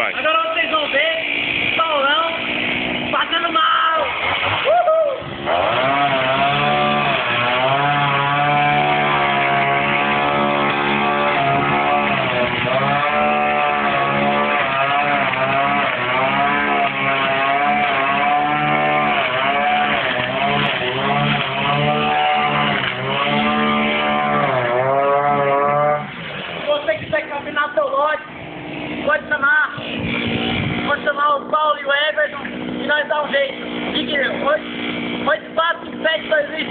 Agora vocês vão ver Paulão passando mal. Você quiser combinar seu lote, pode. Nós dá um jeito. Ligue 8, 8, 4, 7, 2, 5.